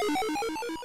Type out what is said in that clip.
you